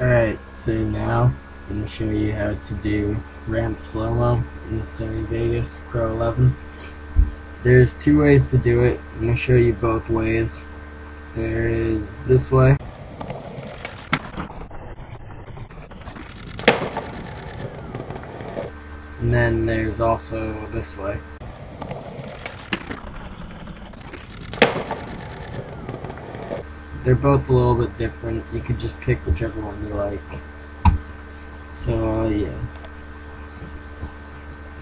Alright, so now I'm going to show you how to do ramp slow-mo in Sony Vegas Pro 11. There's two ways to do it. I'm going to show you both ways. There is this way. And then there's also this way. They're both a little bit different. You could just pick whichever one you like. So, uh, yeah.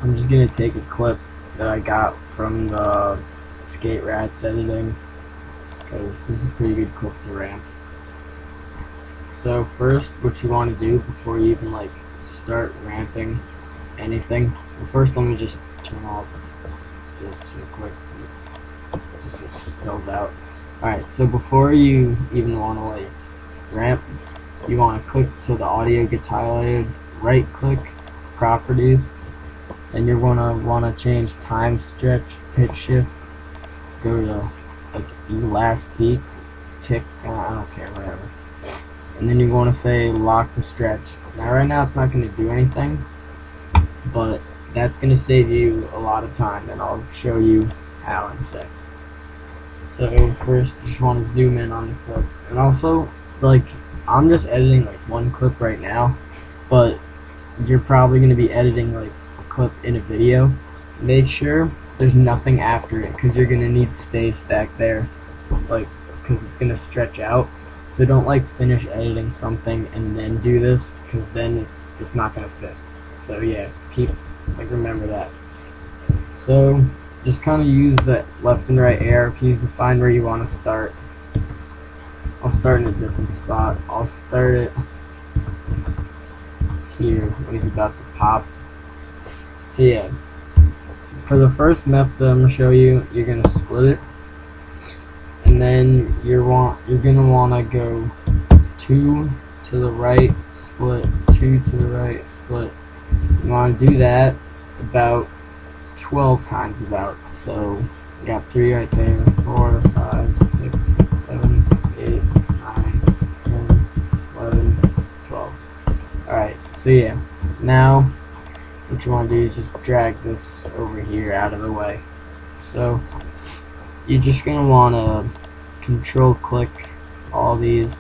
I'm just gonna take a clip that I got from the Skate Rats editing because this is a pretty good clip to ramp. So first, what you want to do before you even like start ramping anything, well, first let me just turn off this real quick, just so it fills out. Alright, so before you even want to like ramp, you want to click so the audio gets highlighted, right click, properties, and you're going to want to change time stretch, pitch shift, go to like elastic, tick, uh, I don't care, whatever. And then you're going to say lock the stretch. Now right now it's not going to do anything, but that's going to save you a lot of time and I'll show you how in a sec. So first, just want to zoom in on the clip, and also like I'm just editing like one clip right now, but you're probably going to be editing like a clip in a video. Make sure there's nothing after it because you're going to need space back there, like because it's going to stretch out. So don't like finish editing something and then do this because then it's it's not going to fit. So yeah, keep like remember that. So just kind of use the left and right arrow keys to find where you want to start. I'll start in a different spot. I'll start it here he's about to pop. So yeah, for the first method I'm gonna show you, you're gonna split it, and then you're want you're gonna wanna go two to the right, split, two to the right, split. You wanna do that about 12 times about. So you got three right there. Four, five, six, seven, eight, nine, 10, 11, 12. Alright, so yeah. Now, what you want to do is just drag this over here out of the way. So, you're just going to want to control click all these.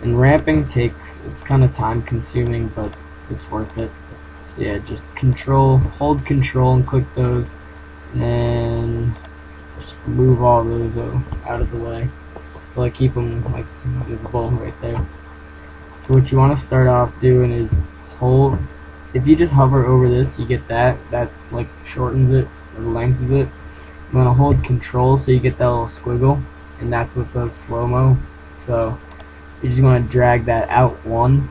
And ramping takes, it's kind of time consuming, but it's worth it yeah, just control, hold control and click those, and just move all those out of the way. So keep them like visible right there. So what you want to start off doing is hold. If you just hover over this, you get that. That like shortens it or lengthens it. You want to hold control so you get that little squiggle, and that's what the slow mo. So you just want to drag that out one,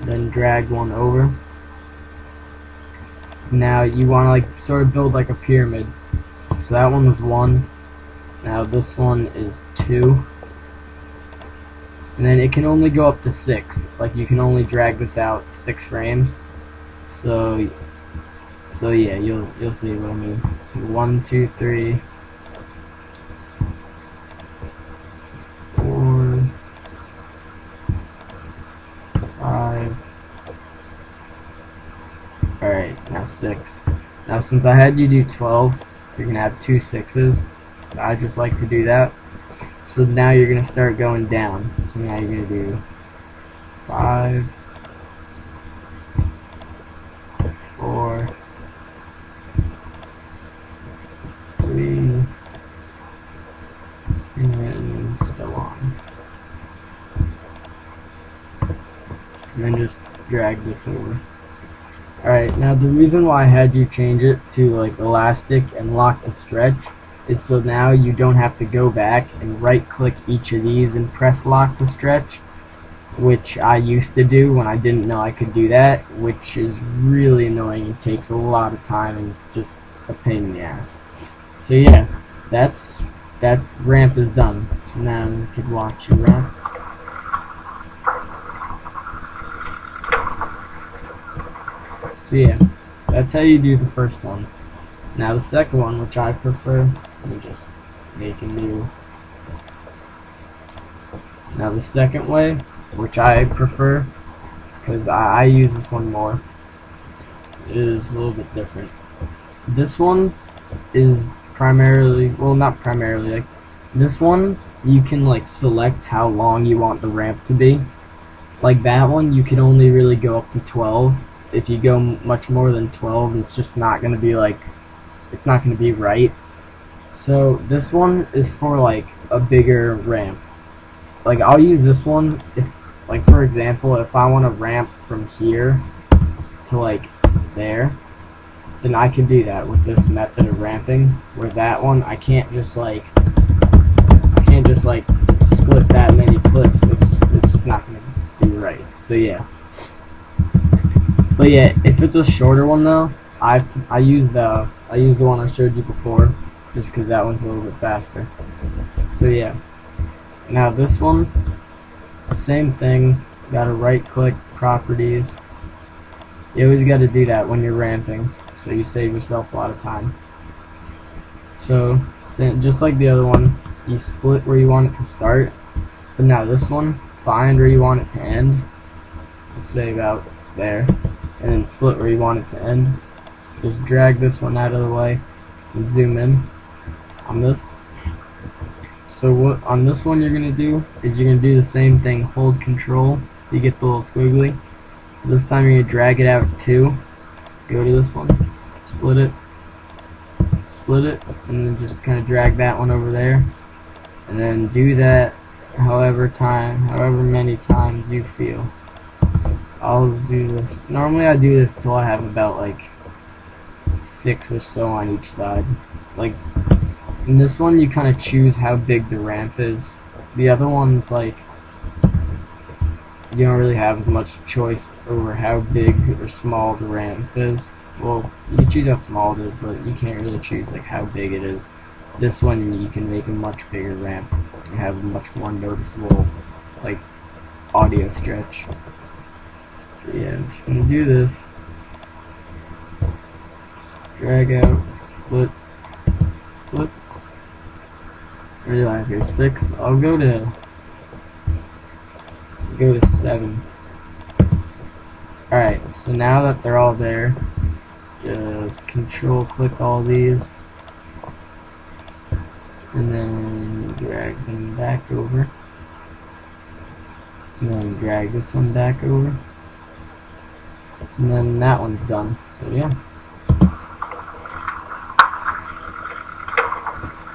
then drag one over. Now you want to like sort of build like a pyramid. So that one was one. Now this one is two. And then it can only go up to six. Like you can only drag this out six frames. So so yeah, you'll you'll see what I mean. One, two, three, Alright, now 6. Now since I had you do 12, you're going to have two sixes. I just like to do that. So now you're going to start going down. So now you're going to do 5, 4, 3, and so on. And then just drag this over. Alright, now the reason why I had you change it to like elastic and lock to stretch is so now you don't have to go back and right click each of these and press lock to stretch which I used to do when I didn't know I could do that which is really annoying it takes a lot of time and it's just a pain in the ass. So yeah that's that's ramp is done. So now you can watch your ramp So yeah, that's how you do the first one. Now the second one, which I prefer, let me just make a new. Now the second way, which I prefer, because I, I use this one more, is a little bit different. This one is primarily, well not primarily, like this one you can like select how long you want the ramp to be. Like that one you can only really go up to 12. If you go much more than 12 it's just not going to be like, it's not going to be right. So this one is for like a bigger ramp. Like I'll use this one if, like for example, if I want to ramp from here to like there, then I can do that with this method of ramping. Where that one, I can't just like, I can't just like split that many clips. It's it's just not gonna be right. So yeah. But yeah, if it's a shorter one though, I I use the I use the one I showed you before, just because that one's a little bit faster. So yeah. Now this one, same thing. Got to right click properties. You always got to do that when you're ramping so you save yourself a lot of time. So, just like the other one, you split where you want it to start, but now this one, find where you want it to end, let's say about there, and then split where you want it to end. Just drag this one out of the way and zoom in on this. So what on this one you're gonna do is you're gonna do the same thing. Hold Control so you get the little squiggly. This time you're gonna drag it out too. Go to this one split it, split it, and then just kind of drag that one over there, and then do that however time, however many times you feel. I'll do this. Normally I do this till I have about like six or so on each side. Like in this one you kind of choose how big the ramp is. The other one's like you don't really have as much choice over how big or small the ramp is well, you can choose how small it is, but you can't really choose like how big it is. This one you can make a much bigger ramp and have a much more noticeable like audio stretch. Yeah, I'm just gonna do this. Drag out, split, split. Where do I have here? Six. I'll go to go to seven. Alright, so now that they're all there, just control click all these and then drag them back over and then drag this one back over and then that one's done so yeah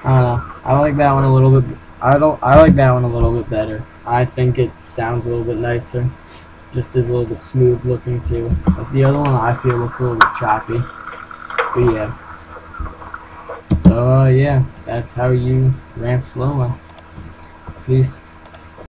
I don't know I like that one a little bit I don't I like that one a little bit better I think it sounds a little bit nicer just is a little bit smooth looking too. But the other one I feel looks a little bit choppy. But yeah. So uh, yeah, that's how you ramp slow. Peace.